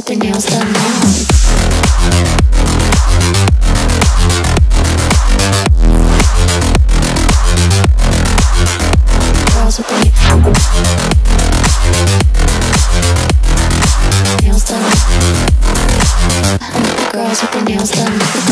nails done now. Girls with their nails done. Girls with their nails done.